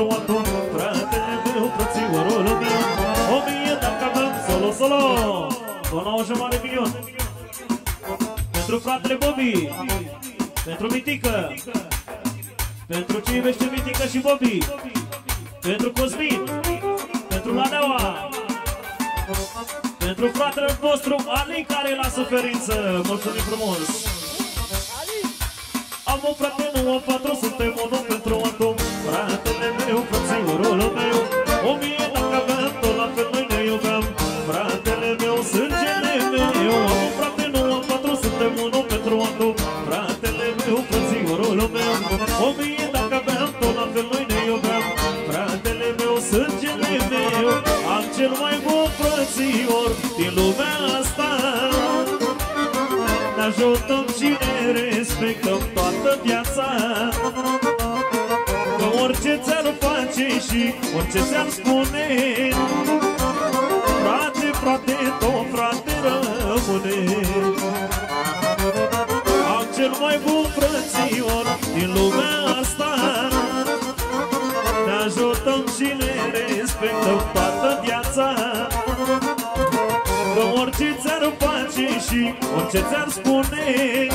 pentru altul Fratele meu, frățiorul meu O mie dacă avem solo, solo. Bună o jumătate de milion Pentru fratele Bobby Pentru Mitică Pentru ce iubește Mitică și Bobby Pentru Cosmin Pentru Laneaua Pentru fratele nostru Ali care e la suferință. Mulțumim frumos! Am un frate, nu am patru, suntem unul pentru pentru altul Fratele meu, frățiorul meu. O mie dacă aveam, tot la fel noi ne iubeam. Fratele meu, sângele meu Am cel mai bun frățior din lumea asta. Ne ajutăm și ne respectăm toată viața. Că orice ți-ar face și orice ți-ar spune Frate, frate, tot frate rămâne. Am cel mai bun frățior din lumea asta. Ne ajutăm și ne respectăm toată viața. Că orice ți-ar face și orice ți-ar spune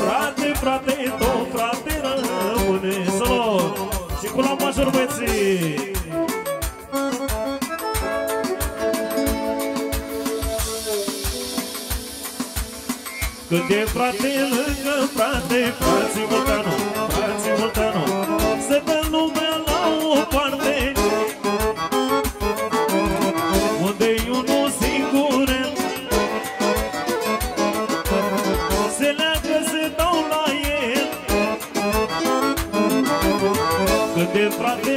Frate, frate, tot frate rămâne Solo și cu la major băieții Când e frate lângă frate, frații Vulcanu, frații Vulcanu Se dă lumea la o parte. Unde-i unul singur Se leagă, se dau la el. Când e frate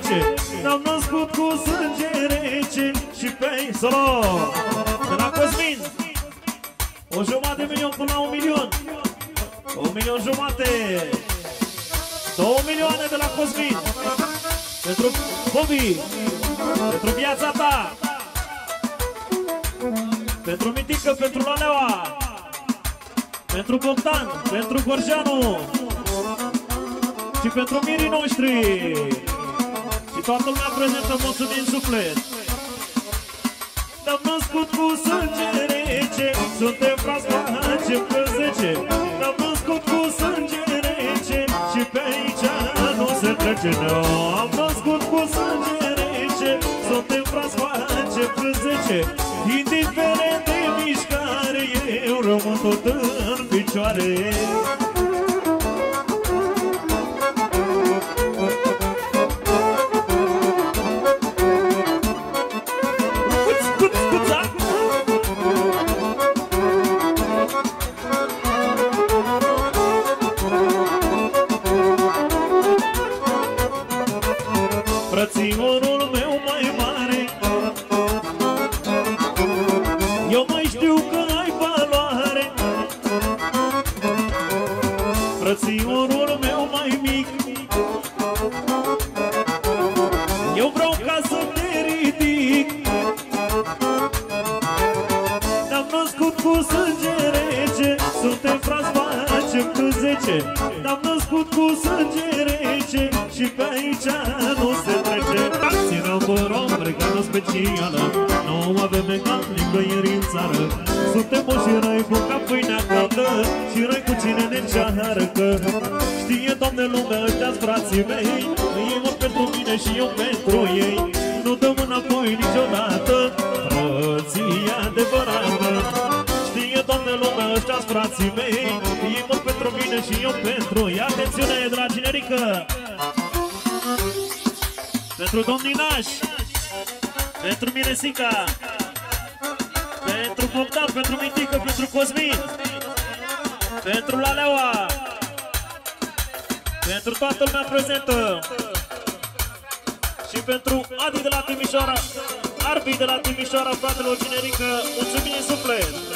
cât zece Ne-am născut cu sânge rece Și pe ei solo De la Cosmin O jumătate de milion până la un milion. Un milion jumate. Două milioane de la Cosmin. Pentru Bobby Pentru viața ta. Pentru Mitică, pentru Laneaua pentru Bogdan, pentru Gorjanu și pentru mirii noștri. și toată lumea prezentă mulțumim suflet. Ne-am născut cu sânge rece, suntem frați facem pe zece. Ne-am născut cu sânge rece și pe aici nu se trece. Ne-am născut cu sânge rece, suntem frați facem pe zece. Indiferent de mișcare, eu rămân tot în picioare. Frățiorul meu mai mic. Eu vreau ca să te ridic. Ne-am născut cu sânge rece. Suntem frați facem cât zece Ne-am născut cu sânge rece Și pe aici nu se trece. Ținem bărom, regală specială. Nu avem egal nicăieri în țară. Suntem o și răi cu ca pâinea caldă Și răi cu cine ne ceară că Știe, Doamne, lumea ăștia-s frații mei. Ei mor pentru mine și eu pentru ei Știe, Doamne, lumea ăștia-s frații mei. Ei mor pentru mine și eu pentru ei. Atențiune, dragi Nerică Pentru domnii nași Pentru Miresica Pentru Bogdan, pentru Mitică, pentru Cosmin. Pentru Laleaua Pentru toată lumea prezentă. Și pentru Adi de la Timișoara Arbi de la Timișoara, fratelor generică, mulțumim în suflet!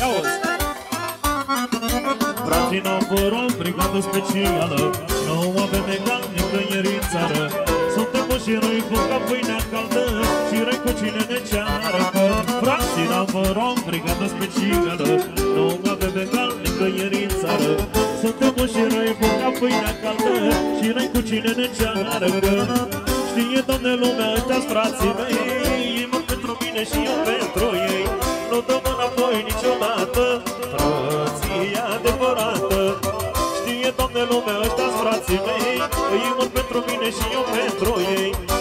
Ia uzi! Frații n-au o brigadă specială Nu avem egal nicăieri în țară Suntem și răi cu ca pâinea caldă Și răi cu cine ne ceară. Frații n-au o brigadă specială Nu avem egal nicăieri în țară Suntem și răi cu ca pâinea caldă Și răi cu cine ne ceară. Știe, Doamne, lumea, ăștia-s frații mei Ei mor pentru mine și eu pentru ei. Nu dăm frații mei Ei mor pentru mine și eu pentru ei